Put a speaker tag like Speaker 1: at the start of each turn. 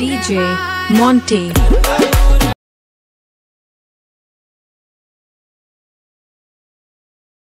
Speaker 1: DJ Monte.